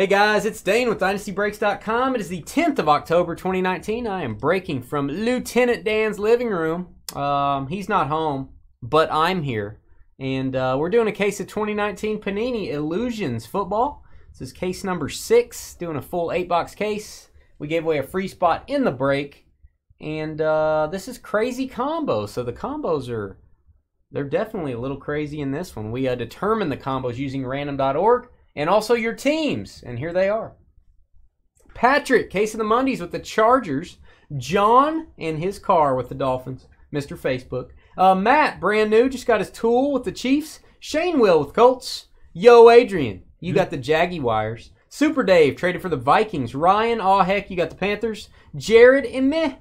Hey guys, it's Dane with DynastyBreaks.com. It is the 10th of October 2019. I am breaking from Lieutenant Dan's living room. Um, he's not home, but I'm here. And uh, we're doing a case of 2019 Panini Illusions football. This is case number six, doing a full eight box case. We gave away a free spot in the break. And uh, this is crazy combo. So the combos are, they're definitely a little crazy in this one. We uh, determined the combos using random.org and also your teams. And here they are. Patrick, case of the Mondays with the Chargers. John in his car with the Dolphins. Mr. Facebook. Uh, Matt, brand new, just got his tool with the Chiefs. Shane Will with Colts. Yo, Adrian, you got the Jaggy Wires. Super Dave traded for the Vikings. Ryan, aw heck, you got the Panthers. Jared and meh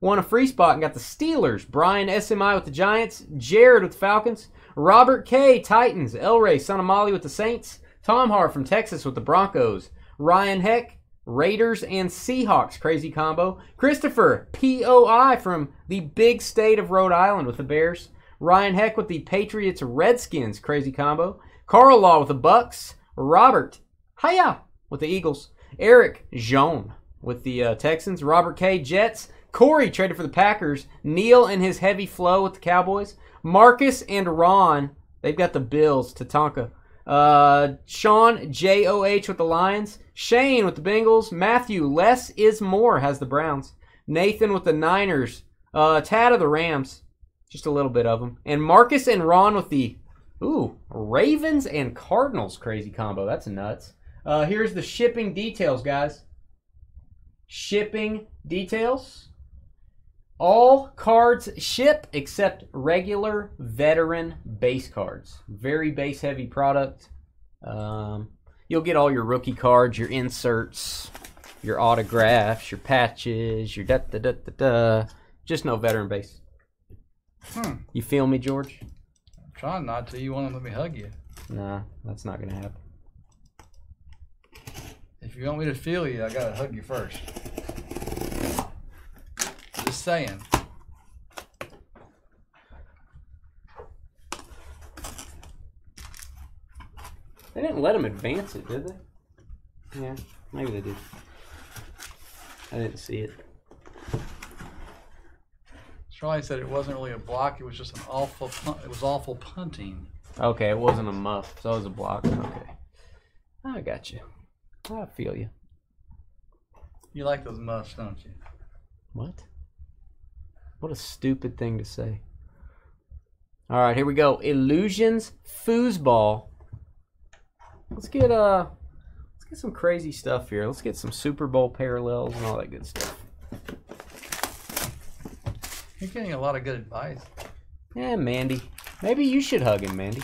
won a free spot and got the Steelers. Brian SMI with the Giants. Jared with the Falcons. Robert K, Titans. Elray, son of Molly with the Saints. Tom Har from Texas with the Broncos. Ryan Heck, Raiders and Seahawks, crazy combo. Christopher POI from the big state of Rhode Island with the Bears. Ryan Heck with the Patriots Redskins, crazy combo. Carl Law with the Bucks. Robert Hiya with the Eagles. Eric Jean with the uh, Texans. Robert K Jets. Corey traded for the Packers. Neil and his heavy flow with the Cowboys. Marcus and Ron, they've got the Bills. Tatanka. Uh, Sean J O H with the Lions. Shane with the Bengals. Matthew less is more has the Browns. Nathan with the Niners. Uh, Tad of the Rams. Just a little bit of them. And Marcus and Ron with the ooh Ravens and Cardinals. Crazy combo. That's nuts. Uh, here's the shipping details, guys. Shipping details. All cards ship except regular veteran base cards. Very base heavy product. Um, you'll get all your rookie cards, your inserts, your autographs, your patches, your da da da da da. Just no veteran base. Hmm. You feel me, George? I'm trying not to. You want to let me hug you. Nah, that's not gonna happen. If you want me to feel you, I gotta hug you first. Saying. They didn't let him advance it, did they? Yeah, maybe they did. I didn't see it. Charlie said it wasn't really a block. It was just an awful. Pun- it was awful punting. Okay, it wasn't a muff, so it was a block. Okay. I got you. I feel you. You like those muffs, don't you? What? What a stupid thing to say. All right, here we go. Illusions foosball. Let's get uh let's get some crazy stuff here. Let's get some Super Bowl parallels and all that good stuff. You're getting a lot of good advice. Yeah, Mandy. Maybe you should hug him, Mandy.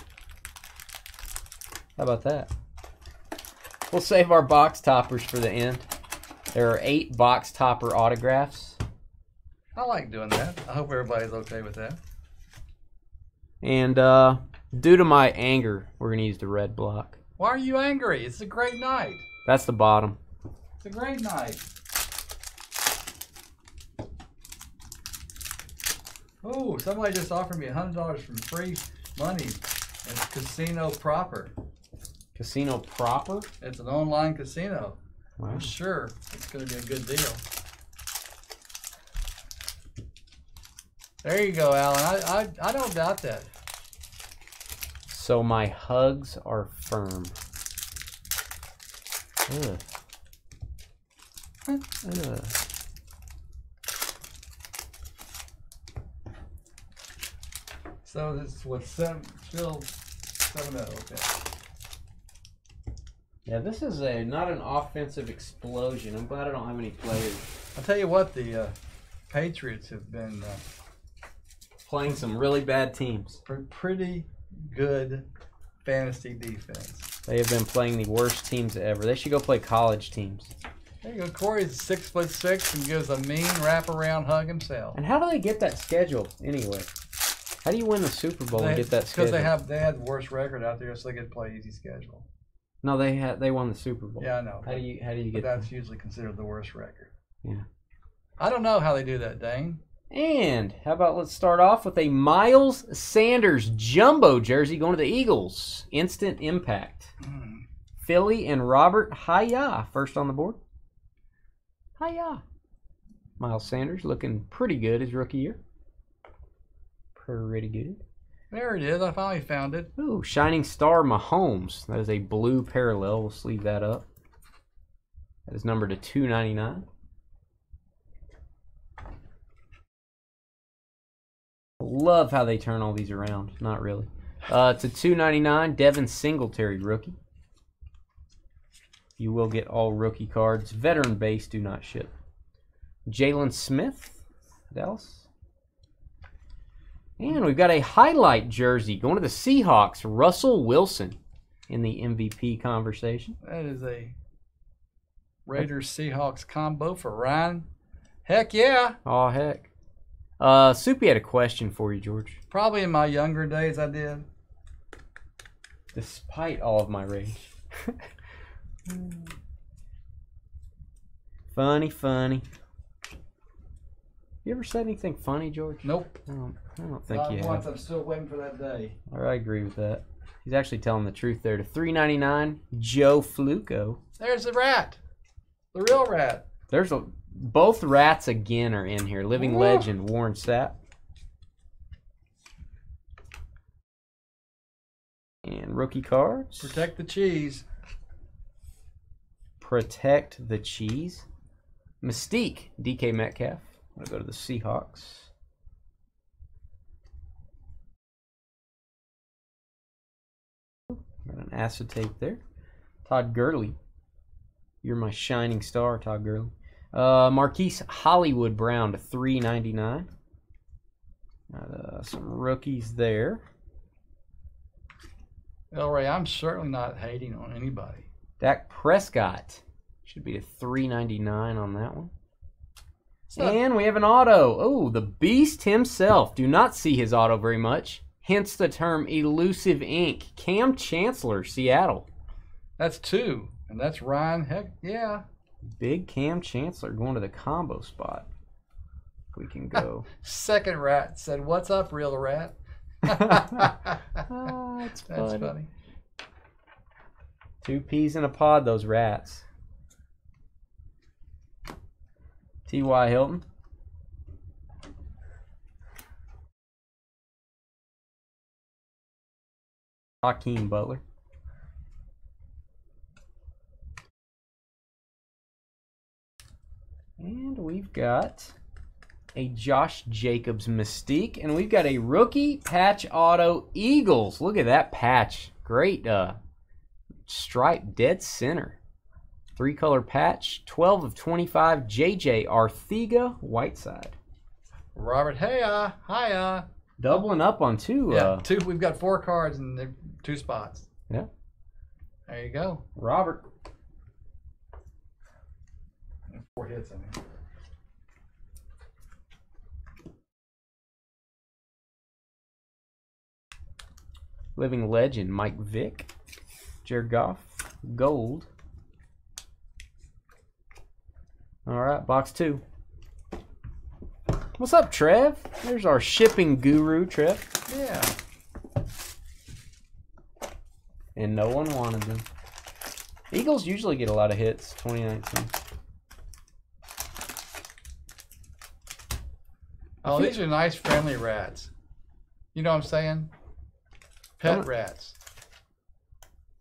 How about that? We'll save our box toppers for the end. There are eight box topper autographs. I like doing that. I hope everybody's okay with that. And uh, due to my anger, we're gonna use the red block. Why are you angry? It's a great night. That's the bottom. It's a great night. Oh, somebody just offered me hundred dollars from free money. It's casino proper. Casino proper. It's an online casino. Wow. I'm sure it's going to be a good deal. There you go, Alan. I, I, I don't doubt that. So my hugs are firm. Ugh. Ugh. So this is what seven, still. Okay. Yeah, this is a not an offensive explosion. I'm glad I don't have any players I'll tell you what, the uh, Patriots have been uh, playing some really bad teams. pre- pretty good fantasy defense. They have been playing the worst teams ever. They should go play college teams. There you go. Corey's six foot six and gives a mean wraparound hug himself. And how do they get that schedule anyway? How do you win the Super Bowl and get that schedule? because they have they had the worst record out there, so they get to play easy schedule. no, they had they won the Super Bowl. Yeah, I know. How do you how do you get that's usually considered the worst record. Yeah. I don't know how they do that, Dane. And how about let's start off with a Miles Sanders jumbo jersey going to the Eagles. Instant impact. Hmm. Philly and Robert Haya first on the board. Haya. Miles Sanders looking pretty good his rookie year. Pretty good. There it is. I finally found it. Ooh, Shining Star Mahomes. That is a blue parallel. We'll sleeve that up. That is numbered to 299. Love how they turn all these around. Not really. Uh, to 299, Devin Singletary rookie. You will get all rookie cards. Veteran base do not ship. Jaylon Smith, Dallas. And we've got a highlight jersey going to the Seahawks. Russell Wilson in the MVP conversation. That is a Raiders Seahawks combo for Ryan. Heck yeah. Oh heck. Uh, Soupy had a question for you, George. Probably in my younger days I did. Despite all of my rage. funny, funny. You ever said anything funny, George? Nope. I don't, I don't think Not you once. have. I'm still waiting for that day. I agree with that. He's actually telling the truth there. To three ninety nine, Joe Flacco. There's the rat. The real rat. There's a both rats again are in here. Living legend Warren Sapp. And rookie cards. Protect the cheese. Protect the cheese. Mystique, DK Metcalf. I'm gonna go to the Seahawks. Got an acetate there. Todd Gurley. You're my shining star, Todd Gurley. Uh, Marquise Hollywood Brown to three ninety nine. Got uh, some rookies there. Elray, I'm certainly not hating on anybody. Dak Prescott should be a three ninety nine on that one. Not- And we have an auto. Oh, the beast himself. Do not see his auto very much. Hence the term elusive ink. Kam Chancellor, Seattle. That's two. And that's Ryan. Heck yeah. Big Kam Chancellor going to the combo spot. If we can go. Second rat said, What's up, real rat? ah, it's That's funny. funny. Two peas in a pod, those rats. T.Y. Hilton. Hakeem Butler. And we've got a Josh Jacobs Mystique, and we've got a rookie patch auto Eagles. Look at that patch. Great uh, stripe dead center. Three color patch, 12 of 25, JJ Arcega Whiteside. Robert, hey, uh, hi, uh. Doubling up on two. Yeah, Uh, two. We've got four cards in the two spots. Yeah. There you go. Robert. Four hits, I mean. Living legend Mike Vick. Jared Goff. Gold. All right, box two. What's up, Trev? There's our shipping guru, Trev. Yeah. And no one wanted them. Eagles usually get a lot of hits, 2019. Oh, these are nice, friendly rats. You know what I'm saying? Pet Don't- rats.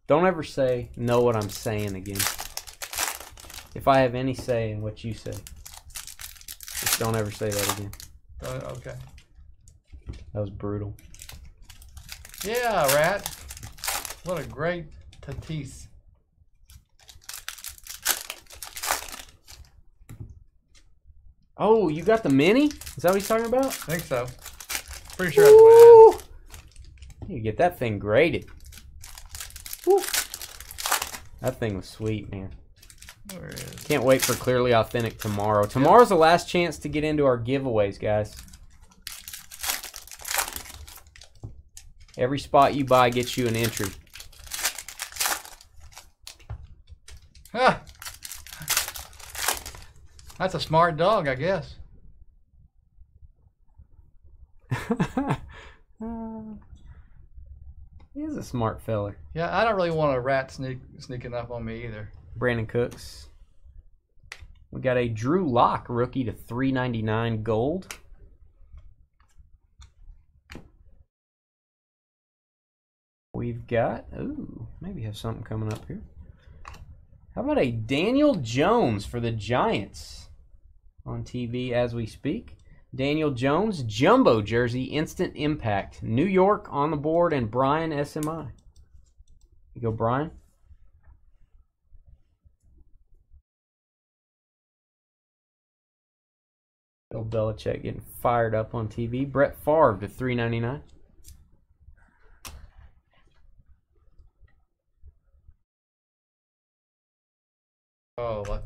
Don't ever say, know what I'm saying again. If I have any say in what you say, just don't ever say that again. Uh, okay. That was brutal. Yeah, rat. What a great Tatis. Oh, you got the mini? Is that what he's talking about? I think so. Pretty sure that's what. You get that thing graded. Woo! That thing was sweet, man. Where is Can't wait for Clearly Authentic tomorrow. Tomorrow's the last chance to get into our giveaways, guys. Every spot you buy gets you an entry. That's a smart dog, I guess. he is a smart feller. Yeah, I don't really want a rat sneak sneaking up on me either. Brandin Cooks. We got a Drew Lock rookie to 399 gold. We've got, ooh, maybe have something coming up here. How about a Daniel Jones for the Giants on TV as we speak? Daniel Jones, jumbo jersey, instant impact. New York on the board, and Brian SMI. You go, Brian. Bill Belichick getting fired up on TV. Brett Favre to three ninety nine. Oh, well,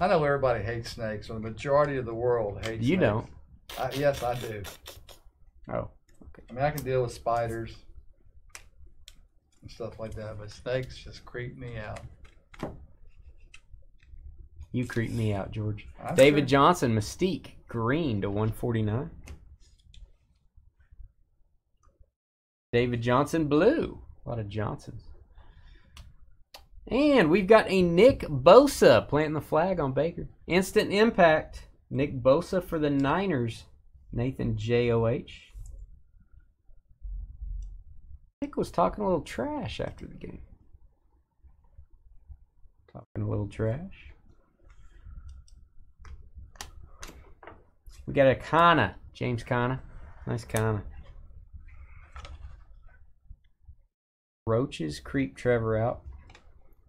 I know everybody hates snakes, or the majority of the world hates. You snakes. don't. I, yes, I do. Oh, I mean, I can deal with spiders and stuff like that, but snakes just creep me out. you creep me out, George. I'm David sure- Johnson, Mystique, green to 149. David Johnson, blue. A lot of Johnsons. And we've got a Nick Bosa planting the flag on Baker. Instant impact. Nick Bosa for the Niners. Nathan J-O-H. Nick was talking a little trash after the game. Talking a little trash. We got a Kana, James Kana. Nice Kana. Roaches creep Trevor out.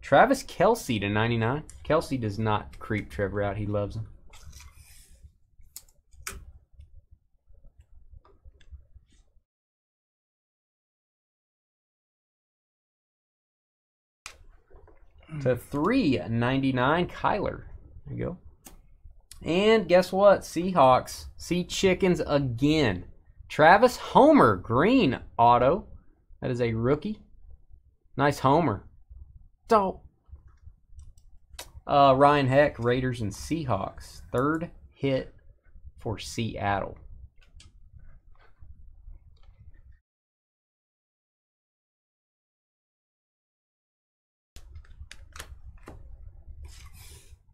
Travis Kelce to 99. Kelce does not creep Trevor out. He loves him. To 399 Kyler. There you go. And guess what? Seahawks see chickens again. Travis Homer, green auto. That is a rookie. Nice Homer. So, uh, Ryan Heck, Raiders and Seahawks. Third hit for Seattle.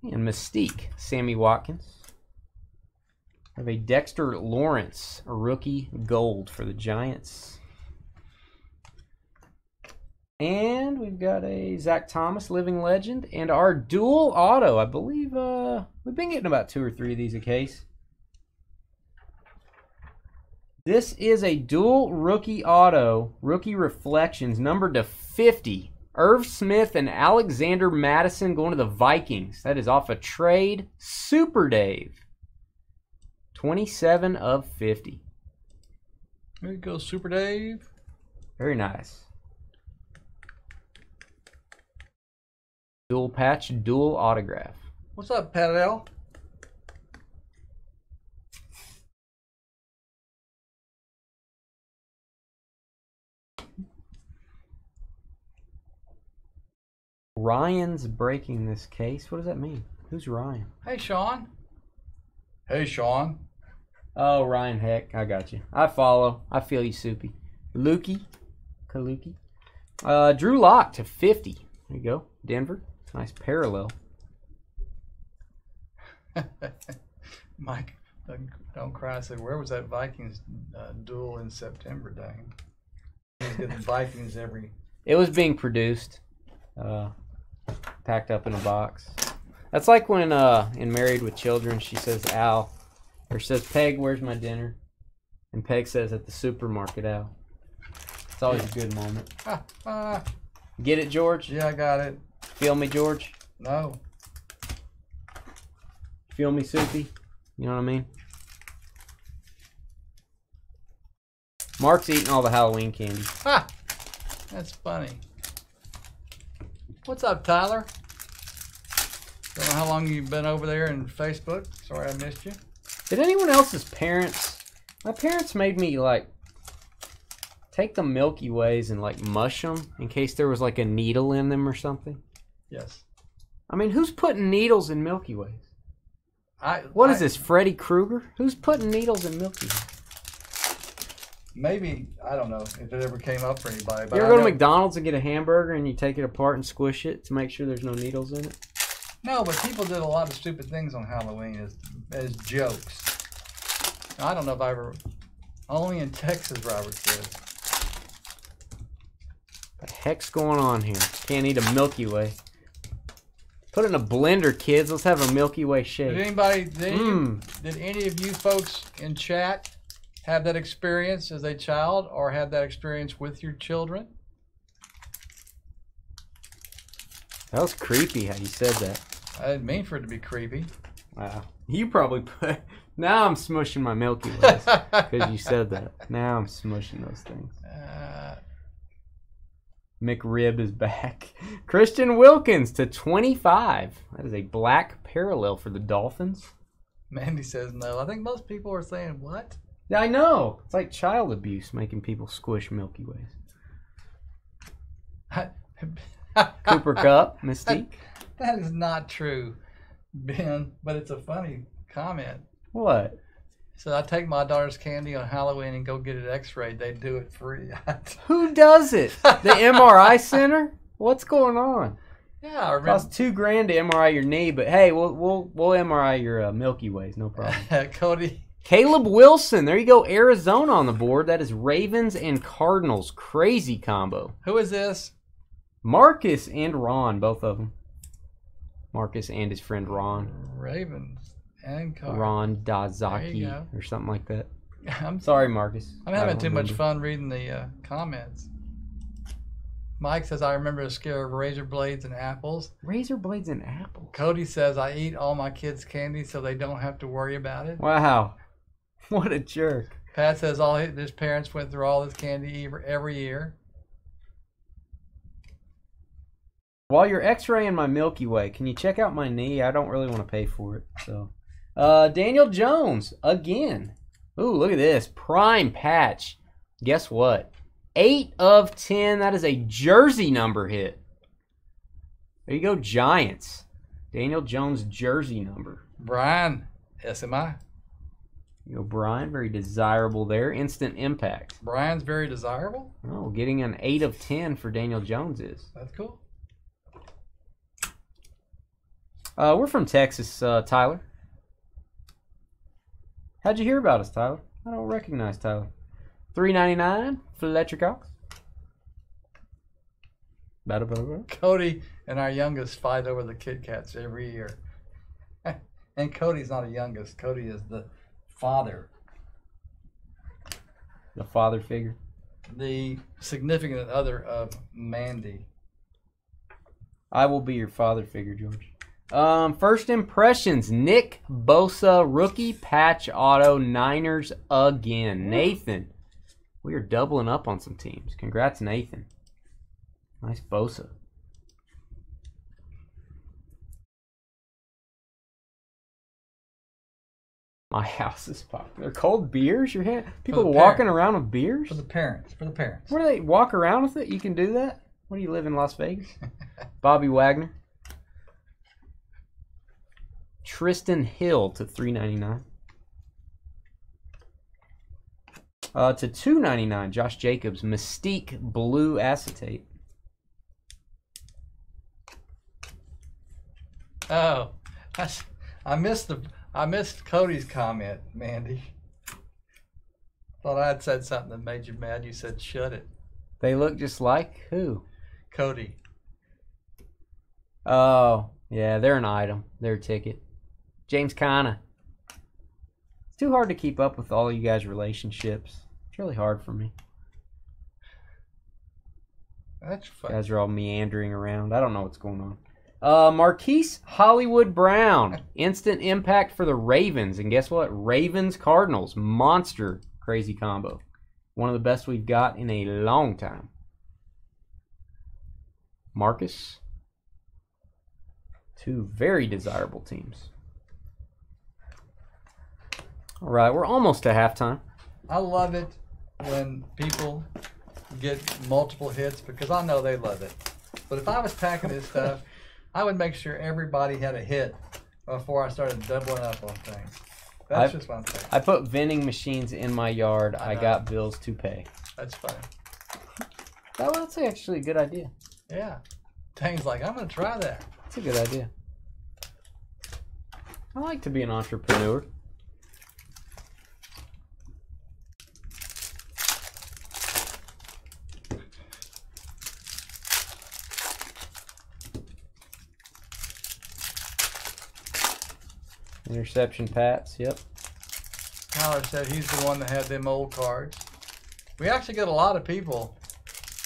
And Mystique, Sammy Watkins. Have a Dexter Lawrence, a rookie gold for the Giants. And we've got a Zach Thomas, living legend, and our dual auto. I believe uh, we've been getting about two or three of these a case. This is a dual rookie auto, rookie reflections, numbered to 50. Irv Smith and Alexander Mattison going to the Vikings. That is off a trade. Super Dave. 27 of 50. There you go, Super Dave. Very nice. Dual patch, dual autograph. What's up, Pat L? Ryan's breaking this case. What does that mean? Who's Ryan? Hey, Sean. Hey, Sean. Oh, Ryan Heck. I got you. I follow. I feel you, Soupy. Lukey. Kaluki. Uh, Drew Lock to 50. There you go. Denver. Nice parallel. Mike, don't, don't cry. I said, where was that Vikings uh, duel in September, dang? He's getting Vikings every. It was being produced, uh, packed up in a box. That's like when uh, in Married with Children, she says, Al, or says, Peg, where's my dinner? And Peg says, at the supermarket, Al. It's always a good moment. Get it, George? Yeah, I got it. Feel me, George? No. Feel me, Soupy? You know what I mean? Mark's eating all the Halloween candy. Ha! That's funny. What's up, Tyler? Don't know how long you've been over there in Facebook. Sorry I missed you. Did anyone else's parents? My parents made me like take the Milky Ways and like mush them in case there was like a needle in them or something. Yes. I mean, who's putting needles in Milky Ways? I. What is I- this, Freddy Krueger? Who's putting needles in Milky Ways? maybe I don't know if it ever came up for anybody. But You ever go to McDonald's and get a hamburger and you take it apart and squish it to make sure there's no needles in it? No, but people did a lot of stupid things on Halloween as as jokes. I don't know if I ever. Only in Texas, Robert says. What the heck's going on here? Can't eat a Milky Way. Put it in a blender, kids. Let's have a Milky Way Did shake. anybody? Did any, Mmm. did any of you folks in chat have that experience as a child, or had that experience with your children? That was creepy how you said that. I didn't mean for it to be creepy. Wow. You probably put. Now I'm smushing my Milky Ways because you said that. Now I'm smushing those things. Uh, McRib is back. Christian Wilkins to 25. That is a black parallel for the Dolphins. Mandy says no. I think most people are saying what? Yeah, I know. It's like child abuse making people squish Milky Ways. Cooper Kupp, Mystique. That is not true, Ben. But it's a funny comment. What? So I take my daughter's candy on Halloween and go get it X-rayed. They do it free. Who does it? The MRI center? What's going on? yeah, I Costs two grand to MRI your knee, but hey, we'll we'll we'll MRI your uh, Milky Ways, no problem. Cody. Caleb Wilson, there you go, Arizona on the board. That is Ravens and Cardinals, crazy combo. Who is this? Marcus and Ron, both of them. Marcus and his friend Ron, Ravens and. Ron Dazaki or something like that. I'm Sorry, Marcus. I'm having too much fun reading the uh, comments. Mike says I remember a scare of razor blades and apples. Razor blades and apples. Cody says I eat all my kids' candy so they don't have to worry about it. Wow, what a jerk. Pat says all his, his parents went through all this candy every, every year. While you're X-raying my Milky Way, can you check out my knee? I don't really want to pay for it. So, uh, Daniel Jones again. Ooh, look at this prime patch. Guess what? Eight of ten. That is a jersey number hit. There you go, Giants. Daniel Jones jersey number. Brian, SMI. You go, Brian. Very desirable there. Instant impact. Brian's very desirable. Oh, getting an eight of ten for Daniel Jones is. That's cool. Uh, we're from Texas, uh, Tyler. How'd you hear about us, Tyler? I don't recognize Tyler. Three ninety nine Fletcher Cox. Bada bada bada. Cody and our youngest fight over the Kit Kats every year. and Cody's not a youngest. Cody is the father, The father figure. the significant other of Mandy. I will be your father figure, George. Um, first impressions: Nick Bosa rookie patch auto Niners again. Nathan, we are doubling up on some teams. Congrats, Nathan. Nice Bosa. My house is popular. Cold beers? Your hand? People walking parents. around with beers? For the parents. For the parents. Where do they walk around with it? You can do that? What do you live in Las Vegas? Bobby Wagner. Tristan Hill to three ninety nine. Uh, to two ninety nine. Josh Jacobs Mystique Blue Acetate. Oh, I missed the I missed Cody's comment, Mandy. Thought I had said something that made you mad. You said shut it, They look just like who? Cody. Oh, yeah, they're an item. They're a ticket. James Conner. It's too hard to keep up with all you guys' relationships. It's really hard for me. That's You guys are all meandering around. I don't know what's going on. Uh, Marquise Hollywood Brown, instant impact for the Ravens, and guess what? Ravens Cardinals, monster crazy combo, one of the best we've got in a long time. Marcus, two very desirable teams. All right, we're almost to halftime. I love it when people get multiple hits because I know they love it. But if I was packing this stuff, I would make sure everybody had a hit before I started doubling up on things. That's I- just what I'm saying. I put vending machines in my yard. I I, got bills to pay. That's funny. That, that's actually a good idea. Yeah. Dane's like, I'm gonna try that. That's a good idea. I like to be an entrepreneur. Interception Pats, yep. Tyler said he's the one that had them old cards. We actually get a lot of people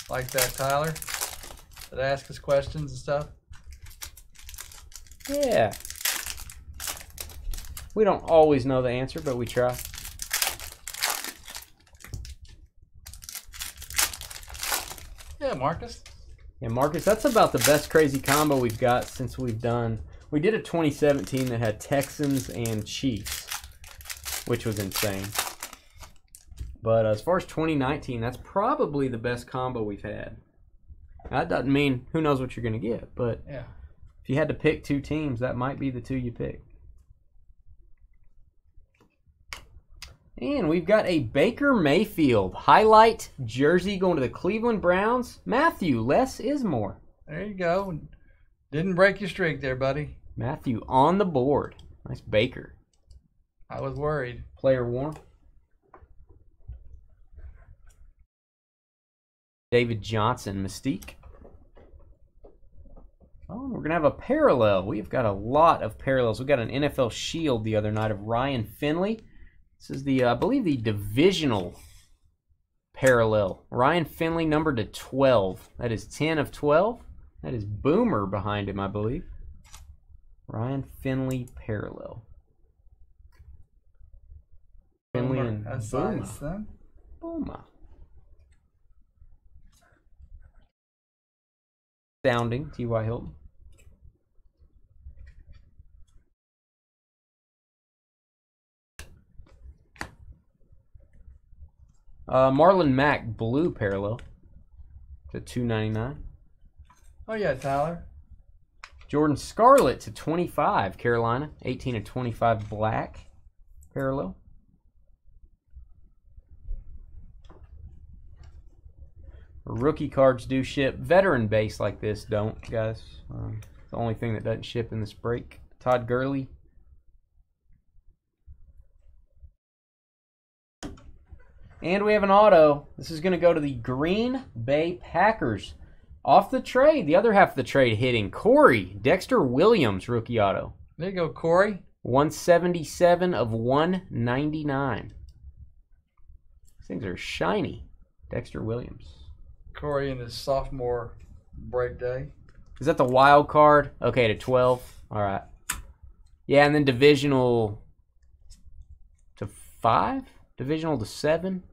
like that, Tyler, that ask us questions and stuff. Yeah. We don't always know the answer, but we try. Yeah, Marcus. Yeah, Marcus, that's about the best crazy combo we've got since we've done. We did a 2017 that had Texans and Chiefs, which was insane. But as far as 2019, that's probably the best combo we've had. That doesn't mean who knows what you're going to get, but Yeah. if you had to pick two teams, that might be the two you pick. And we've got a Baker Mayfield highlight jersey going to the Cleveland Browns. Matthew Les Ismore. There you go. Didn't break your streak there, buddy. Matthew on the board. Nice Baker. I was worried. Player worn. David Johnson, Mystique. Oh, we're going to have a parallel. We've got a lot of parallels. We got an NFL Shield the other night of Ryan Finley. This is the, uh, I believe, the divisional parallel. Ryan Finley numbered to 12. That is 10 of 12. That is Boomer behind him, I believe. Ryan Finley parallel. Finley and That's Boomer. nice, son. Boomer. Sounding, T.Y. Hilton. Uh, Marlon Mack, blue parallel to 299. Oh yeah, Tyler. Jordan Scarlett to 25, Carolina. 18 to 25, black parallel. Rookie cards do ship. Veteran base like this don't, guys. Um, the only thing that doesn't ship in this break. Todd Gurley. And we have an auto. This is going to go to the Green Bay Packers. Off the trade, the other half of the trade hitting Corey Dexter Williams rookie auto, There you go, Corey. 177 of 199. These things are shiny. Dexter Williams. Corey in his sophomore break day. Is that the wild card? Okay, to 12. All right. Yeah, and then divisional to 5? Divisional to 7?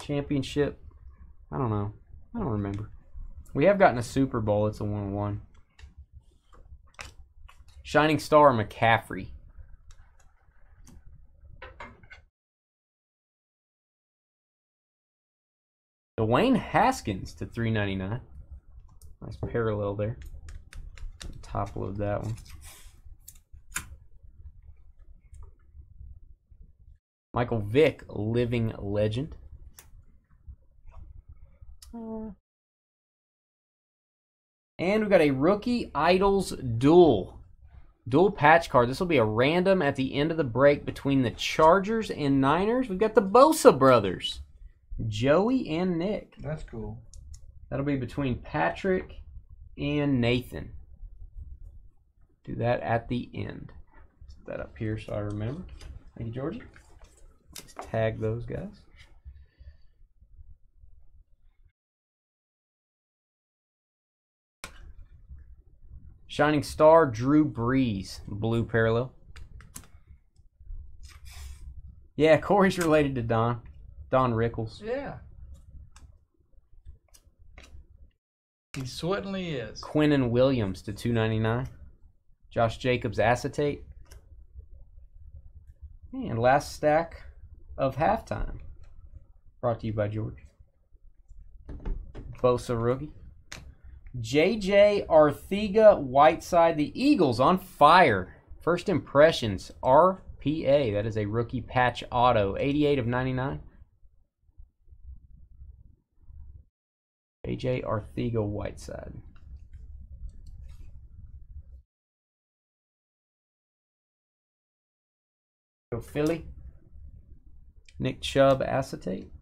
Championship? I don't know. I don't remember. We have gotten a Super Bowl. It's a 1 1. Shining Star McCaffrey. Dwayne Haskins to 399. Nice parallel there. Top load that one. Michael Vick, living legend. Uh, And we've got a rookie idols duel. Dual patch card. This will be a random at the end of the break between the Chargers and Niners. We've got the Bosa brothers, Joey and Nick. That's cool. That'll be between Patrick and Nathan. Do that at the end. Set that up here so I remember. Thank you, Georgie. Let's tag those guys. Shining Star, Drew Brees, blue parallel. Yeah, Corey's related to Don. Don Rickles. Yeah. He certainly is. Quinnen Williams to 299. Josh Jacobs acetate. And last stack of halftime. Brought to you by George. Bosa rookie. JJ Arcega Whiteside. The Eagles on fire. First impressions. RPA. That is a rookie patch auto. 88 of 99. AJ Arcega Whiteside. Philly. Nick Chubb acetate.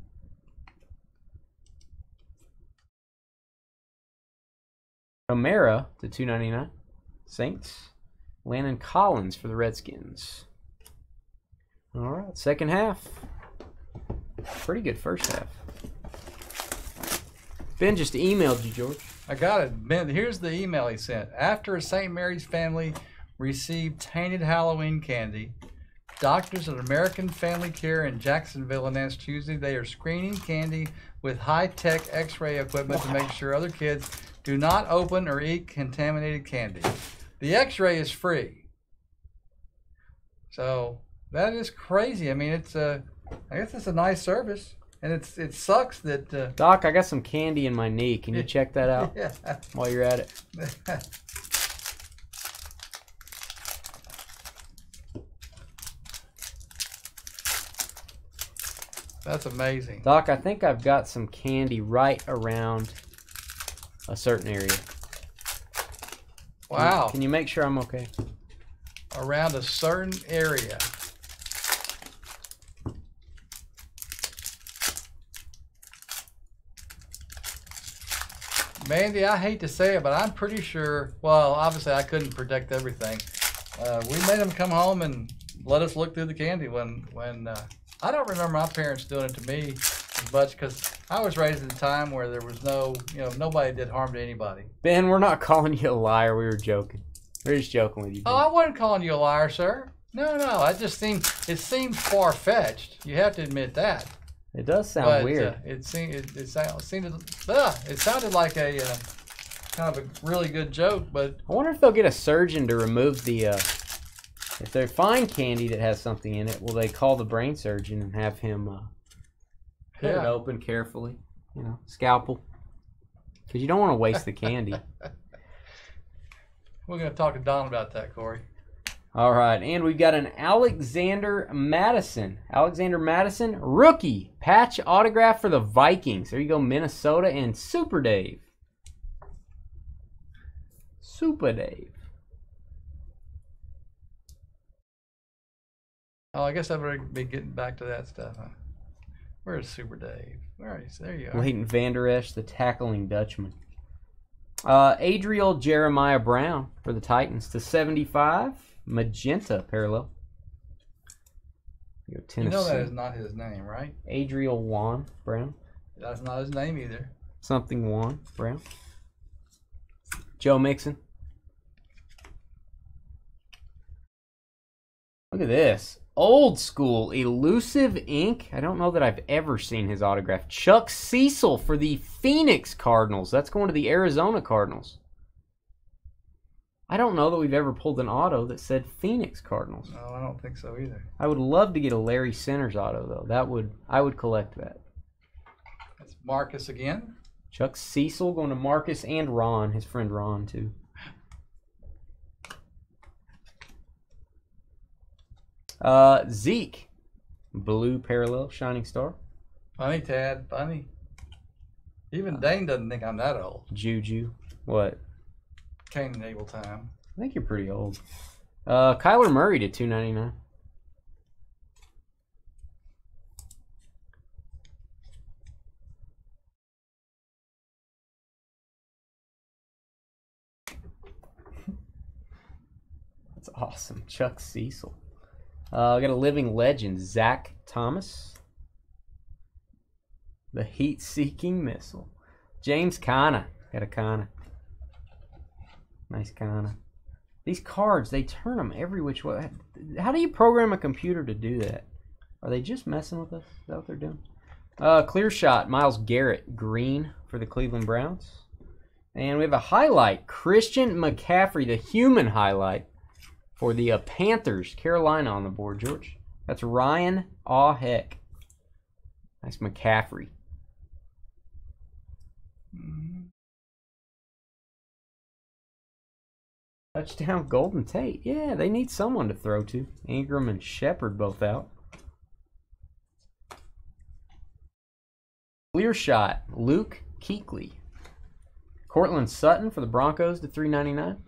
Kamara to 299. Saints. Landon Collins for the Redskins. All right, second half. Pretty good first half. Ben just emailed you, George. I got it. Ben, here's the email he sent. After a St. Mary's family received tainted Halloween candy, doctors at American Family Care in Jacksonville announced Tuesday they are screening candy with high-tech X-ray equipment to make sure other kids do not open or eat contaminated candy. The X-ray is free. So that is crazy. I mean, it's a, I guess it's a nice service, and it's it sucks that. Uh, Doc, I got some candy in my knee. Can you check that out yeah. while you're at it? That's amazing. Doc, I think I've got some candy right around a certain area. Can you- Wow. Can you make sure I'm okay? Around a certain area. Mandy, I hate to say it, but I'm pretty sure. Well, obviously, I couldn't predict everything. Uh, we made them come home and let us look through the candy when when uh, I don't remember my parents doing it to me as much because I was raised in a time where there was no, you know, nobody did harm to anybody. Ben, we're not calling you a liar. We were joking. We are just joking with you. Oh, I wasn't calling you a liar, sir. No, no, I just seemed it seemed far fetched. You have to admit that. it does sound but weird. Uh, it seemed it, it sounded seemed uh, it sounded like a uh, kind of a really good joke, but I wonder if they'll get a surgeon to remove the. Uh, if they find candy that has something in it, will they call the brain surgeon and have him uh, cut it open carefully? You know, scalpel. Because you don't want to waste the candy. we're gonna talk to Don about that, Corey. All right, and we've got an Alexander Mattison. Alexander Mattison, rookie patch autograph for the Vikings. There you go, Minnesota and Super Dave. Super Dave. Oh, I guess I better be getting back to that stuff. Huh? Where's Super Dave? Where is there you are. Leighton Vander Esch, the tackling Dutchman. Uh, Adriel Jeremiah Brown for the Titans to 75. Magenta parallel. Go You know that is not his name, right? Adriel Juan Brown. That's not his name either. Something Juan Brown. Joe Mixon. Look at this. Old school elusive ink. I don't know that I've ever seen his autograph. Chuck Cecil for the Phoenix Cardinals. That's going to the Arizona Cardinals. I don't know that we've ever pulled an auto that said Phoenix Cardinals. No, I don't think so either. I would love to get a Larry Centers auto though. That would I would collect that. That's Marcus again. Chuck Cecil going to Marcus and Ron, his friend Ron too. Uh, Zeke, blue parallel, shining star. Funny, Tad. Funny. Even Dane doesn't think I'm that old. Juju, what? Cain and Abel time. I think you're pretty old. Uh, Kyler Murray to two ninety nine. That's awesome. Chuck Cecil. Uh, I got a living legend, Zach Thomas. The heat seeking missile. James Conner. Got a Conner. Nice Conner. These cards, they turn them every which way. How do you program a computer to do that? Are they just messing with us? Is that what they're doing? Uh, clear shot, Myles Garrett, green for the Cleveland Browns. And we have a highlight, Christian McCaffrey, the human highlight for the uh, Panthers, Carolina on the board, George. That's Ryan Aw Heck. That's McCaffrey. Touchdown Golden Tate. Yeah, they need someone to throw to. Engram and Shepard both out. Clear shot. Luke Kuechly. Courtland Sutton for the Broncos to 399.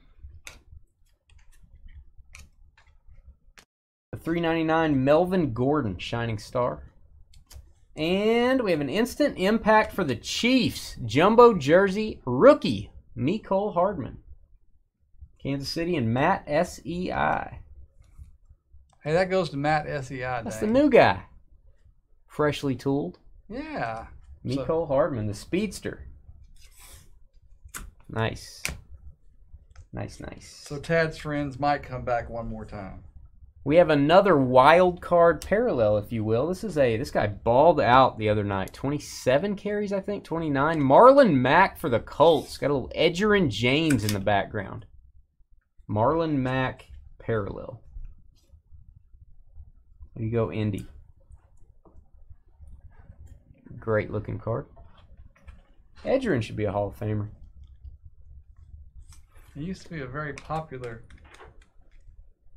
The 399 Melvin Gordon, Shining Star. And we have an instant impact for the Chiefs. Jumbo jersey rookie, Mecole Hardman. Kansas City and Matt SEI. Hey, that goes to Matt SEI. That's the new guy. Freshly tooled. Yeah. Mecole Hardman, the speedster. Nice. Nice, nice. So Tad's friends might come back one more time. We have another wild card parallel, if you will. This is a this guy balled out the other night. 27 carries, I think, 29. Marlon Mack for the Colts. Got a little Edgerrin James in the background. Marlon Mack parallel. There you go, Indy. Great looking card. Edgerrin should be a Hall of Famer. He used to be a very popular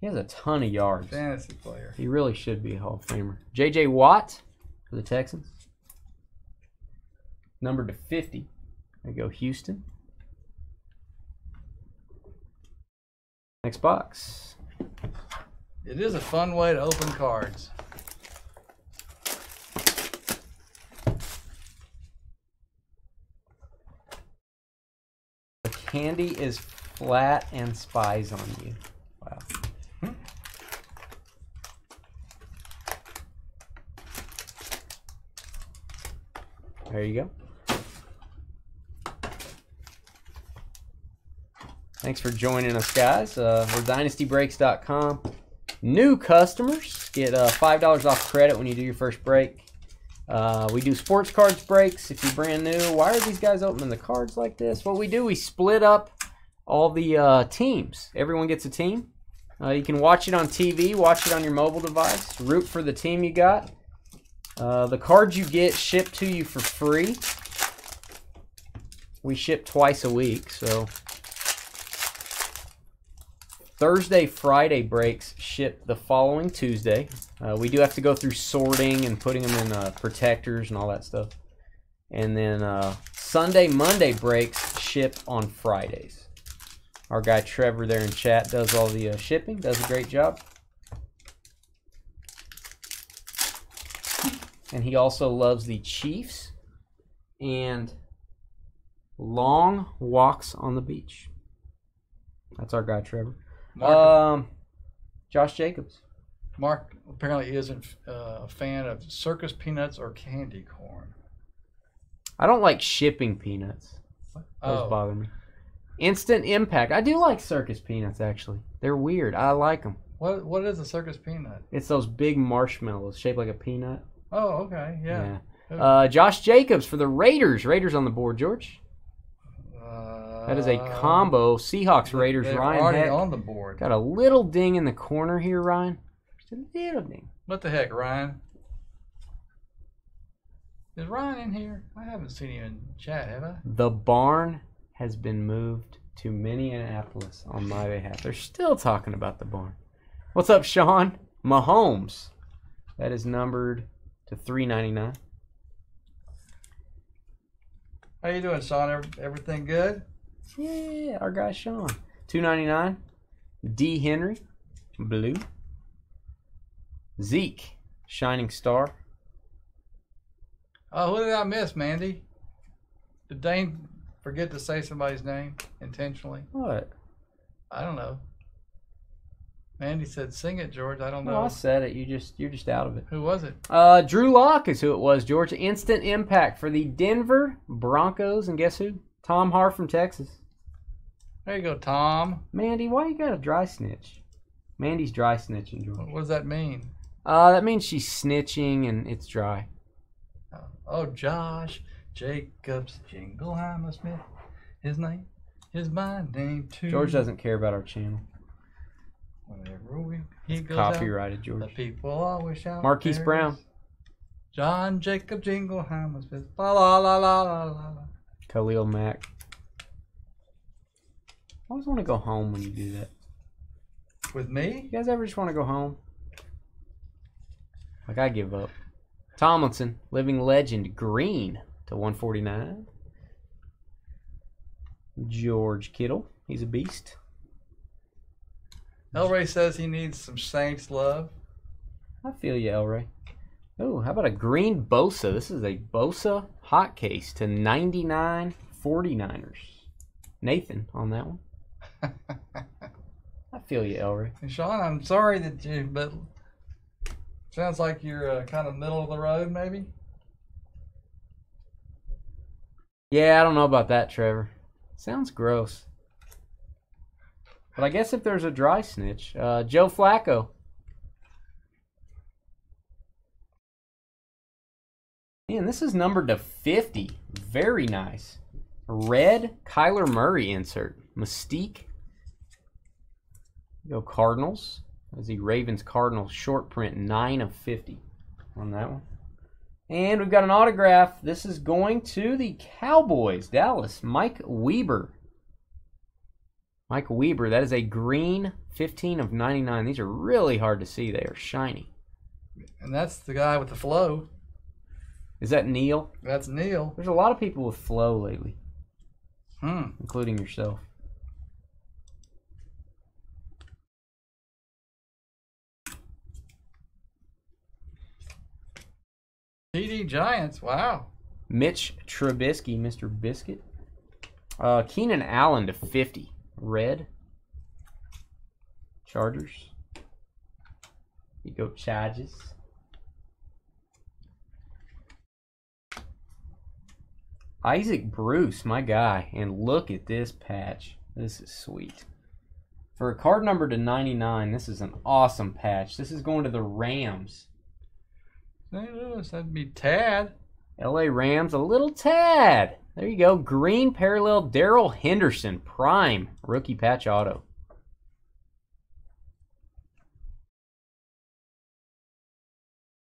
He has a ton of yards. fantasy player. He really should be a Hall of Famer. J.J. Watt for the Texans. Numbered to 50. I go, Houston. Next box. It is a fun way to open cards. The candy is flat and spies on you. Wow. There you go. Thanks for joining us, guys. Uh, we're dynastybreaks.com. New customers get uh, $5 off credit when you do your first break. Uh, we do sports cards breaks if you're brand new. Why are these guys opening the cards like this? What we do, we split up all the uh, teams. Everyone gets a team. Uh, you can watch it on TV, watch it on your mobile device, root for the team you got. Uh, the cards you get shipped to you for free. We ship twice a week, so Thursday, Friday breaks ship the following Tuesday. Uh, we do have to go through sorting and putting them in uh, protectors and all that stuff. And then uh, Sunday, Monday breaks ship on Fridays. Our guy Trevor there in chat does all the uh, shipping, does a great job. And he also loves the Chiefs and long walks on the beach. That's our guy Trevor. Mark, Um, Josh Jacobs. Mark apparently isn't uh, a fan of circus peanuts or candy corn. I don't like shipping peanuts. Those Oh, bother me. Instant impact. I do like circus peanuts actually. They're weird. I like them. what what is a circus peanut? It's those big marshmallows shaped like a peanut. Oh, okay, yeah. Uh, Josh Jacobs for the Raiders. Raiders on the board, George. Uh, That is a combo. Seahawks Raiders. They're Ryan already Heck. on the board. Got a little ding in the corner here, Ryan. Just a little ding. What the heck, Ryan? Is Ryan in here? I haven't seen him in chat, have I? The barn has been moved to Minneapolis on my behalf. They're still talking about the barn. What's up, Sean? Mahomes. That is numbered to 399. How you doing, Sean? Everything good? Yeah, our guy Sean. 299. D. Henry. Blue. Zeke. Shining Star. Oh, who did I miss, Mandy? Did Dane forget to say somebody's name intentionally? What? I don't know. Mandy said, "Sing it, George." I don't know. No, I said it. You just you're just out of it. Who was it? Uh, Drew Lock is who it was. George, instant impact for the Denver Broncos, and guess who? Tom Har from Texas. There you go, Tom. Mandy, why you got a dry snitch? Mandy's dry snitching, George. What does that mean? Uh, that means she's snitching and it's dry. Oh, oh, Josh Jacobs Jingleheimer Smith. His name is my name too. George doesn't care about our channel. Whenever we, he goes out, Copyrighted, the George. people always shout. Marquise "There Brown. John Jacob Jingleheimer Smith. La la la la la la la. Khalil Mack. always want to go home when you do that. With me? You guys ever just want to go home? Like I give up. Tomlinson, living legend, green to 149. George Kittle, he's a beast. Elray says he needs some Saints love. I feel you, Elray. Oh, how about a green Bosa? This is a Bosa hot case to 99 49ers. Nathan on that one. I feel you, Elray. And Sean, I'm sorry that you, but sounds like you're uh, kind of middle of the road, maybe. Yeah, I don't know about that, Trevor. Sounds gross. But I guess if there's a dry snitch, uh, Joe Flacco. Man, this is numbered to 50. Very nice. Red Kyler Murray insert. Mystique. Go Cardinals. As the Ravens Cardinals short print 9 of 50 on that one. And we've got an autograph. This is going to the Cowboys, Dallas. Mike Weber. Mike Weber, that is a green 15 of 99. These are really hard to see. They are shiny. And that's the guy with the flow. Is that Neil? That's Neil. There's a lot of people with flow lately, Hmm. including yourself. TD Giants. Wow. Mitch Trubisky, Mr. Biscuit. Uh, Keenan Allen to 50. Red. Chargers. You go Chargers. Isaac Bruce, my guy. And look at this patch. This is sweet. For a card number to 99, this is an awesome patch. This is going to the Rams. St. Louis. That'd be Tad. LA Rams, a little tad. There you go. Green parallel Darrell Henderson, prime rookie patch auto.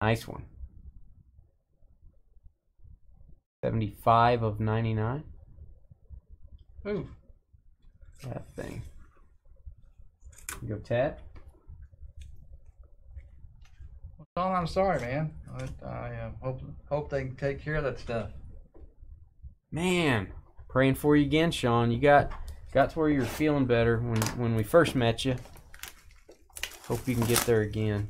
Nice one. 75 of 99. Ooh. That thing. Go Tad. Sean, I'm sorry, man. I, I uh, hope hope they can take care of that stuff. Man, praying for you again, Sean. You got got to where you were feeling better when when we first met you. Hope you can get there again.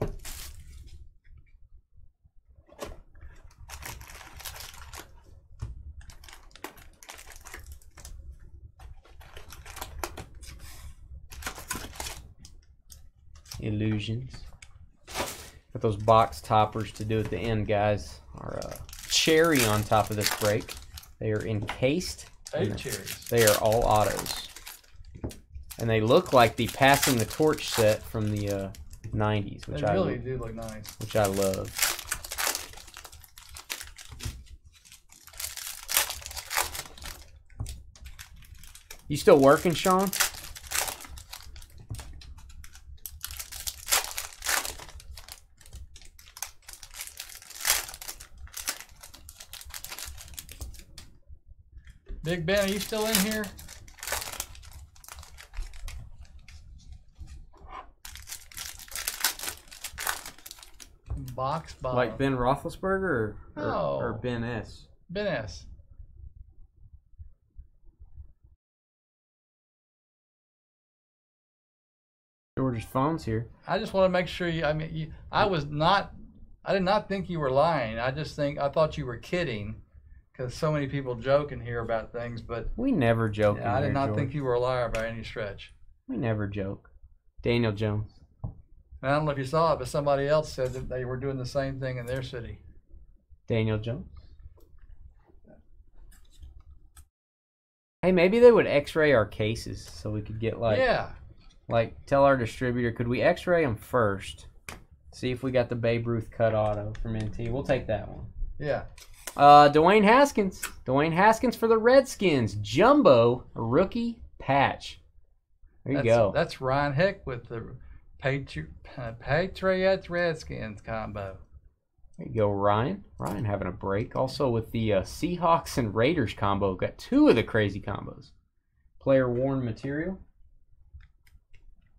Illusions. Got those box toppers to do at the end, guys. Our uh, cherry on top of this break. They are encased. Eight cherries. They are all autos. And they look like the passing the torch set from the uh, 90s, which They I really lo- do look nice. which I love. You still working, Sean? Big Ben, are you still in here? Box bottom. Like Ben Roethlisberger or, or, or Ben S? Ben S. George's phone's here. I just want to make sure you. I mean, you, I was not. I did not think you were lying. I just think I thought you were kidding, because so many people joke in here about things. But We never joke. yeah, I did not George. think you were a liar by any stretch. We never joke. Daniel Jones. And I don't know if you saw it, but somebody else said that they were doing the same thing in their city. Daniel Jones. Hey, maybe they would X-ray our cases so we could get like, yeah, like tell our distributor, could we X-ray them first? See if we got the Babe Ruth cut auto from NT. We'll take that one. yeah. Uh, Dwayne Haskins. Dwayne Haskins for the Redskins. Jumbo rookie patch. There you that's, go. That's Ryan Heck with the Patri- uh, Patriots Redskins combo. There you go, Ryan. Ryan having a break. Also with the uh, Seahawks and Raiders combo. Got two of the crazy combos. Player worn material.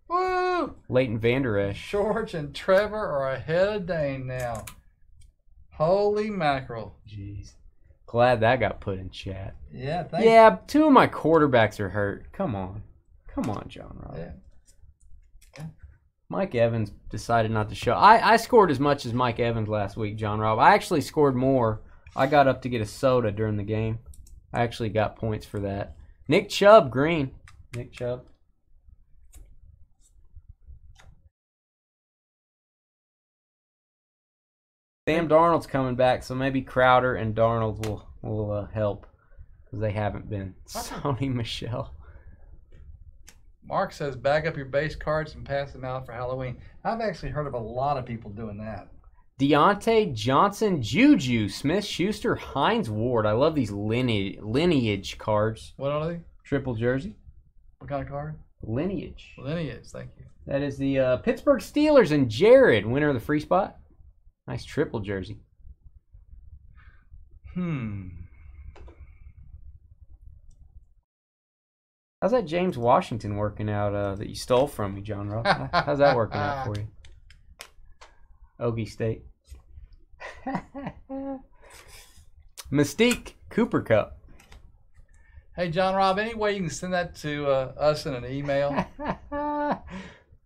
Woo! Leighton Vander Esch. George and Trevor are ahead of Dane now. Holy mackerel. Jeez. Glad that got put in chat. Yeah, thank Yeah, two of my quarterbacks are hurt. Come on. Come on, John Rob. Yeah. Mike Evans decided not to show. I, I scored as much as Mike Evans last week, John Rob. I actually scored more. I got up to get a soda during the game. I actually got points for that. Nick Chubb, green. Nick Chubb. Sam Darnold's coming back, so maybe Crowder and Darnold will will uh, help because they haven't been. Sony Michel. Mark says bag up your base cards and pass them out for Halloween. I've actually heard of a lot of people doing that. Diontae Johnson, Juju, Smith, Schuster, Hines Ward. I love these lineage lineage cards. What are they? Triple jersey. What kind of card? Lineage. Lineage, thank you. That is the uh, Pittsburgh Steelers and Jared, winner of the free spot. Nice triple jersey. Hmm. How's that James Washington working out uh, that you stole from me, John Ross? How's that working out for you? Okie State. Mystique Cooper Kupp. Hey, John Rob, any way you can send that to uh, us in an email?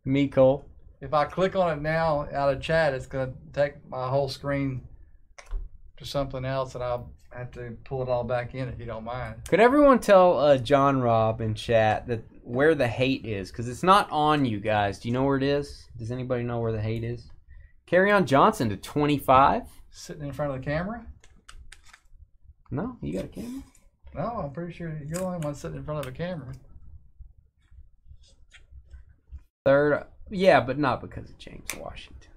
Mecole. If I click on it now out of chat, it's going to take my whole screen to something else, and I'll have to pull it all back in if you don't mind. Could everyone tell uh, John Rob in chat that where the hate is? Because it's not on you guys. Do you know where it is? Does anybody know where the hate is? Carry on Johnson to 25. Sitting in front of the camera? No, you got a camera. No, I'm pretty sure you're the only one sitting in front of a camera. Third, yeah, but not because of James Washington.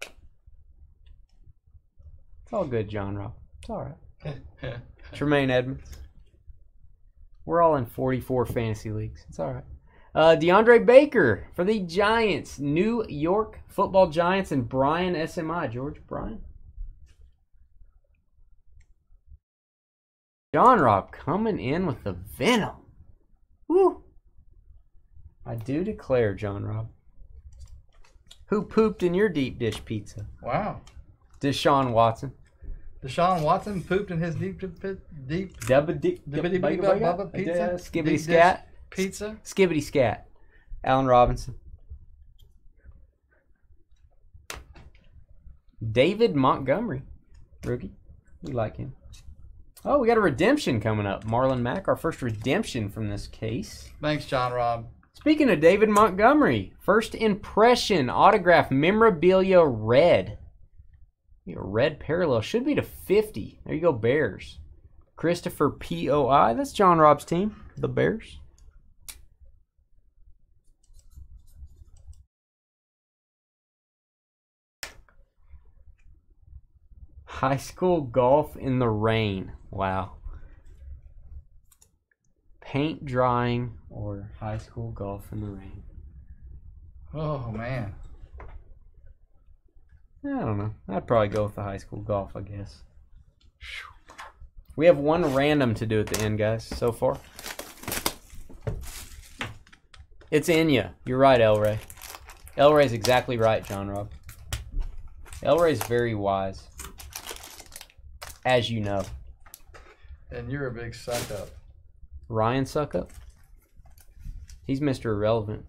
It's all good, John Rob. It's all right. Tremaine Edmunds. We're all in 44 fantasy leagues. It's all right. Uh, DeAndre Baker for the Giants, New York Football Giants, and Brian SMI. George Brian. John Rob coming in with the venom. Woo! I do declare, John Rob. Who pooped in your deep dish pizza? wow. Deshaun Watson. Deshaun Watson pooped in his deep deep deep Dubba bubba pizza? Skibbity scat. pizza. Skibbity scat. Allen Robinson. David Montgomery. Rookie. We like him. Oh, we got a redemption coming up. Marlon Mack, our first redemption from this case. Thanks, John Rob. Speaking of David Montgomery, first impression autograph memorabilia red. A red parallel should be to 50. There you go, Bears. Christopher POI. That's John Rob's team, the Bears. High school golf in the rain. Wow. Paint drying or high school golf in the rain. Oh man. I don't know. I'd probably go with the high school golf, I guess. We have one random to do at the end, guys, so far. It's Inya. You're right, El Ray. El Ray's exactly right, John Rob. El Ray's very wise. As you know. And you're a big suck up. Ryan Suckup? He's Mr. Irrelevant.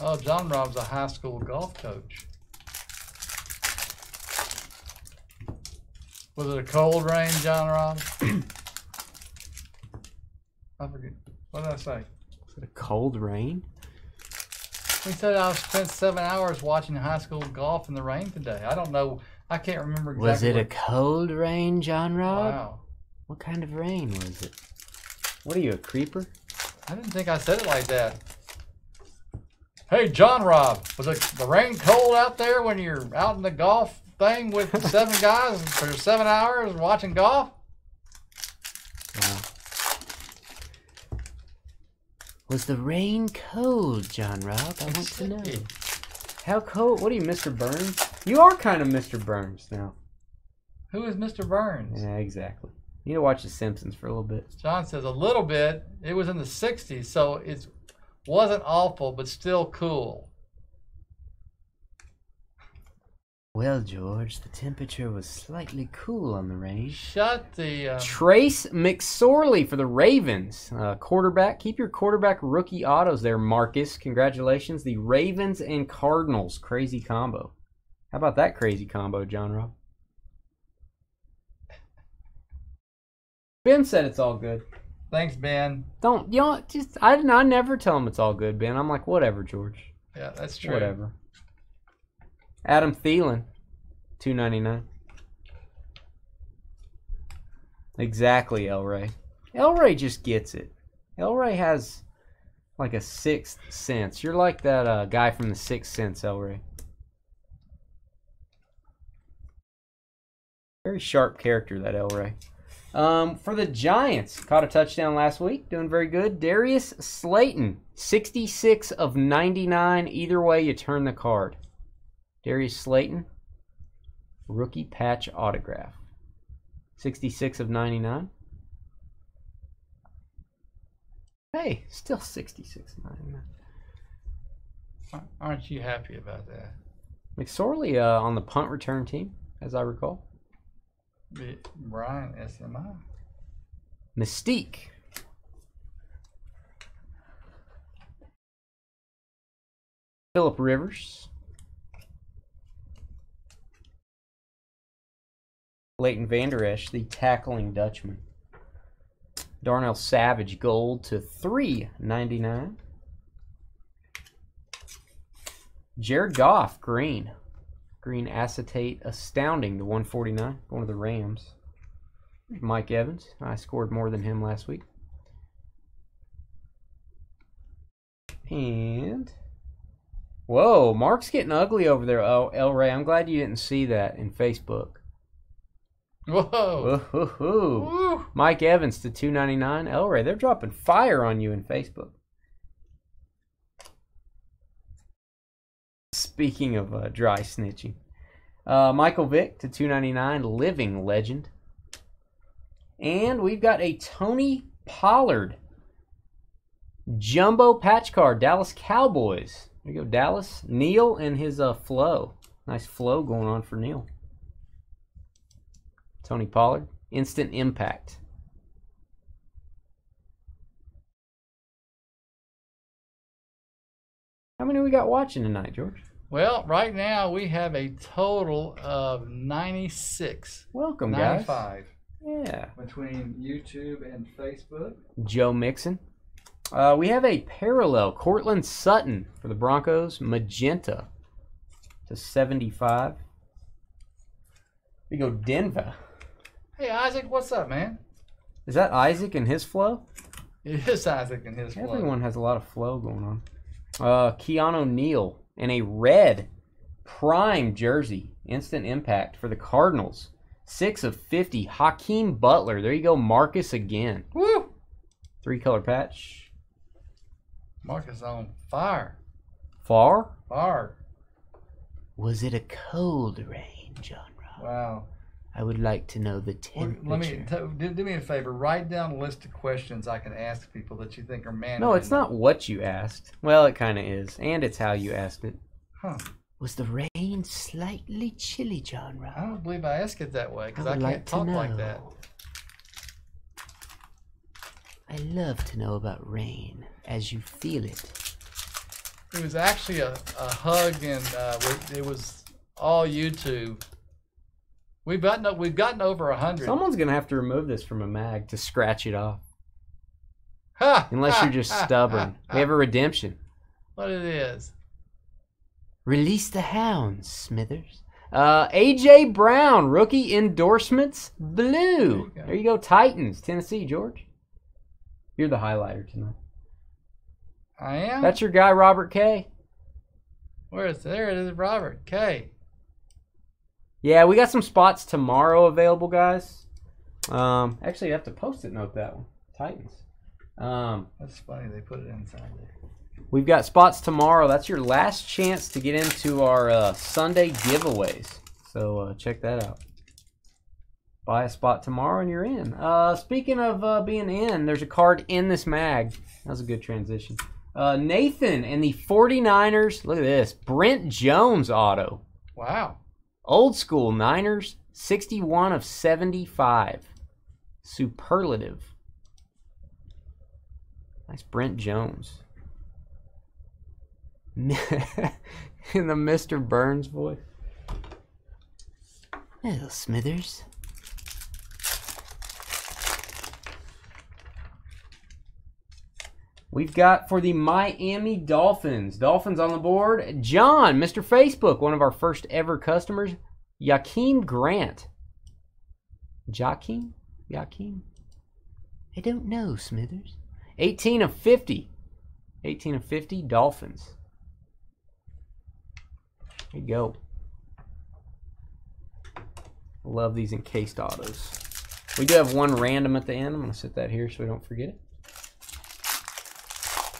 Oh, John Rob's a high school golf coach. Was it a cold rain, John Rob? I forget. What did I say? Is it a cold rain? He said I spent seven hours watching high school golf in the rain today. I don't know. I can't remember exactly. Was it a cold rain, John Rob? Wow. What kind of rain was it? What are you, a creeper? I didn't think I said it like that. Hey, John Rob, was it the rain cold out there when you're out in the golf thing with seven guys for seven hours watching golf? Wow. Was the rain cold, John Rob? I want to know. How cold? What are you, Mr. Burns? You are kind of Mr. Burns now. Who is Mr. Burns? Yeah, exactly. You need to watch The Simpsons for a little bit. John says a little bit. It was in the 60s, so it wasn't awful, but still cool. Well, George, the temperature was slightly cool on the range. Shut the. Uh, Trace McSorley for the Ravens. Uh, quarterback. Keep your quarterback rookie autos there, Marcus. Congratulations. The Ravens and Cardinals. Crazy combo. How about that crazy combo, John Rob? Ben said it's all good. thanks, Ben. Don't you know? Just I I never tell him it's all good, Ben. I'm like whatever, George. Yeah, that's true. Whatever. Adam Thielen, two ninety nine. Exactly, El Ray. El Ray just gets it. El Ray has like a sixth sense. You're like that uh, guy from the Sixth Sense, El Ray. Very sharp character, that El Ray. Um, for the Giants, caught a touchdown last week, doing very good. Darius Slayton, 66 of 99. Either way, you turn the card. Darius Slayton, rookie patch autograph. 66 of 99. Hey, still 66 of 99. Aren't you happy about that? McSorley uh, on the punt return team, as I recall. The Brian SMI. Mystique. Philip Rivers. Leighton Vander Esch, the tackling Dutchman. Darnell Savage gold to three ninety nine. Jared Goff green. Green acetate astounding to 149. Going to the Rams. Mike Evans. I scored more than him last week. And whoa, Mark's getting ugly over there. Oh, El Ray, I'm glad you didn't see that in Facebook. Whoa. Woo-hoo-hoo. Woo. Mike Evans to 299. El Ray, they're dropping fire on you in Facebook. Speaking of uh, dry snitching, uh, Michael Vick to 299. Living legend. And we've got a Tony Pollard jumbo patch card, Dallas Cowboys. There you go, Dallas. Neil and his uh, flow. Nice flow going on for Neil. Tony Pollard, instant impact. How many we got watching tonight, George? Well, right now we have a total of 96. Welcome, guys. 95 Yeah. between YouTube and Facebook. Joe Mixon. Uh, we have a parallel Courtland Sutton for the Broncos, magenta to 75. We go Denver. Hey, Isaac, what's up, man? Is that Isaac and his flow? It is Isaac and his flow. Everyone has a lot of flow going on. Uh, Keanu Neal in a red prime jersey, instant impact for the Cardinals. Six of 50. Hakeem Butler. There you go, Marcus again. Woo! Three color patch. Marcus on fire. Far? Fire. Was it a cold rain, John Rob? Wow. I would like to know the Well, temperature. Let me t- do, do me a favor. Write down a list of questions I can ask people that you think are man. no, it's not what you asked. Well, it kind of is, and it's how you asked it. Huh. Was the rain slightly chilly, John Rob? I don't believe I asked it that way because I, would can't like to talk know. like that. I love to know about rain as you feel it. It was actually a, a hug, and uh, it was all YouTube. We've gotten we've gotten over a hundred. Someone's gonna have to remove this from a mag to scratch it off, Ha! unless you're just stubborn. We have a redemption. what it is. Release the hounds, Smithers. Uh, AJ Brown, rookie endorsements, blue. you. There you go, Titans, Tennessee, George. You're the highlighter tonight. I am. That's your guy, Robert K. Where is there? It is Robert K. Yeah, we got some spots tomorrow available, guys. Um, actually, you have to post-it note that one. Titans. Um, That's funny. They put it inside there. we've got spots tomorrow. That's your last chance to get into our uh, Sunday giveaways. So uh, check that out. buy a spot tomorrow and you're in. Uh, speaking of uh, being in, there's a card in this mag. That was a good transition. Uh, Nathan and the 49ers. Look at this. Brent Jones auto. Wow. Old school Niners, 61 of 75. Superlative. Nice Brent Jones. in the Mr. Burns voice. Hello, Smithers. We've got for the Miami Dolphins. Dolphins on the board. John, Mr. Facebook, one of our first ever customers. Jakeem Grant. Jakeem? Jakeem? I don't know, Smithers. 18 of 50. 18 of 50, Dolphins. There you go. Love these encased autos. We do have one random at the end. I'm going to set that here so we don't forget it.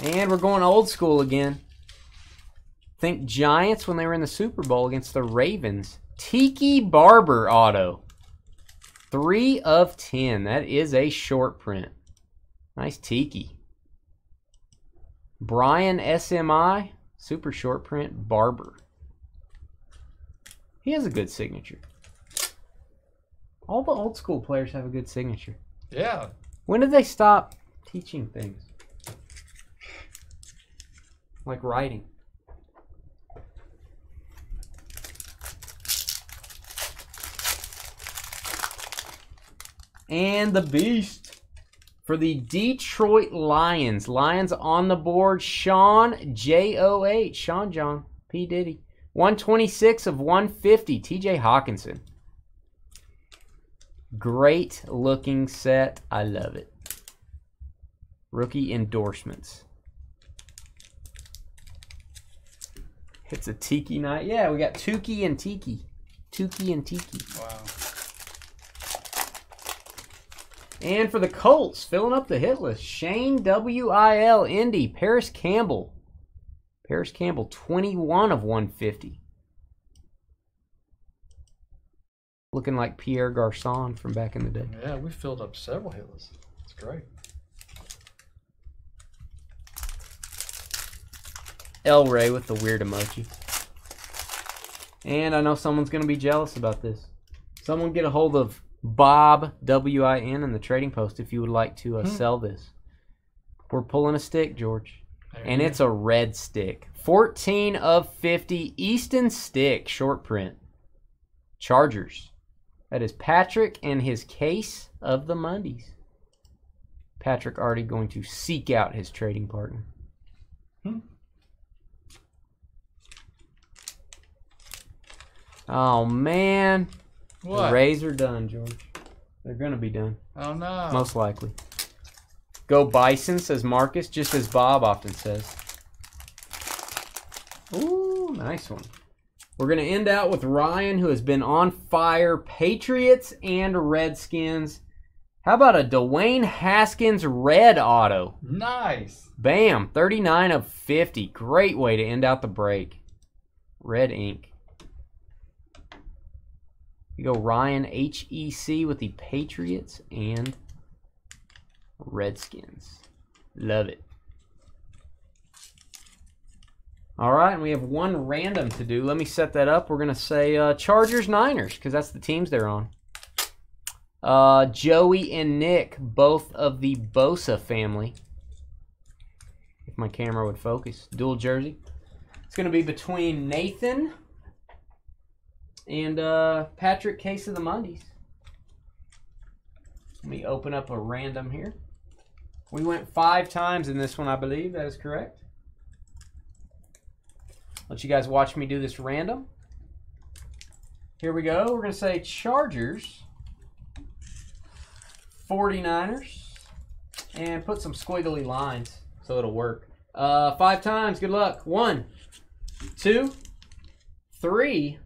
And we're going old school again. Think Giants when they were in the Super Bowl against the Ravens. Tiki Barber auto. Three of ten. That is a short print. Nice Tiki. Brian SMI. Super short print. Barber. He has a good signature. All the old school players have a good signature. Yeah. When did they stop teaching things? Like writing. And the beast for the Detroit Lions. Lions on the board. Sean J O H. Sean John P Diddy. 126 of 150. TJ Hockenson. Great looking set. I love it. Rookie endorsements. It's a tiki night. Yeah, we got Tuki and Tiki. Tuki and Tiki. Wow. And for the Colts, filling up the hit list, Shane W.I.L. Indy, Parris Campbell. Parris Campbell, 21 of 150. Looking like Pierre Garcon from back in the day. Yeah, we filled up several hitless. It's great. El Ray with the weird emoji. And I know someone's going to be jealous about this. Someone get a hold of Bob W-I-N in the trading post if you would like to uh, Hmm. sell this. We're pulling a stick, George. There And it's a red stick. 14 of 50 Easton stick short print. Chargers. That is Patrick and his case of the Mondays. Patrick already going to seek out his trading partner. Hmm. Oh man. What? The Rays are done, George. They're gonna be done. oh no. Most likely. Go Bison, says Marcus, just as Bob often says. Ooh, nice one. We're going to end out with Ryan, who has been on fire. Patriots and Redskins. How about a Dwayne Haskins red auto? Nice. Bam, 39 of 50. Great way to end out the break. Red ink. You go Ryan HEC with the Patriots and Redskins. Love it. All right, and we have one random to do. Let me set that up. We're going to say uh, Chargers Niners because that's the teams they're on. Uh, Joey and Nick, both of the Bosa family. If my camera would focus. Dual jersey. It's going to be between Nathan and uh, Patrick Case of the Mondays. Let me open up a random here. We went five times in this one, I believe. That is correct. Let you guys watch me do this random. Here we go. We're going to say Chargers, 49ers, and put some squiggly lines so it'll work. Uh, five times. Good luck. One, two, three,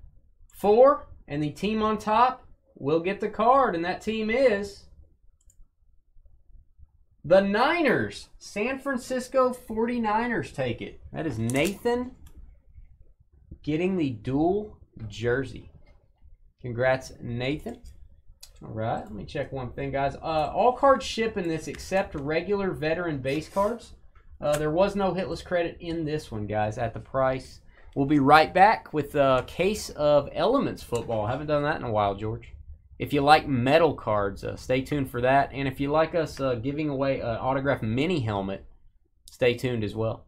four, and the team on top will get the card, and that team is the Niners. San Francisco 49ers take it. That is Nathan getting the dual jersey. Congrats, Nathan. All right, let me check one thing, guys. Uh, all cards ship in this except regular veteran base cards. Uh, there was no hitless credit in this one, guys, at the price. We'll be right back with a case of Elements football. Haven't done that in a while, George. If you like metal cards, uh, stay tuned for that. And if you like us uh, giving away an autographed mini helmet, stay tuned as well.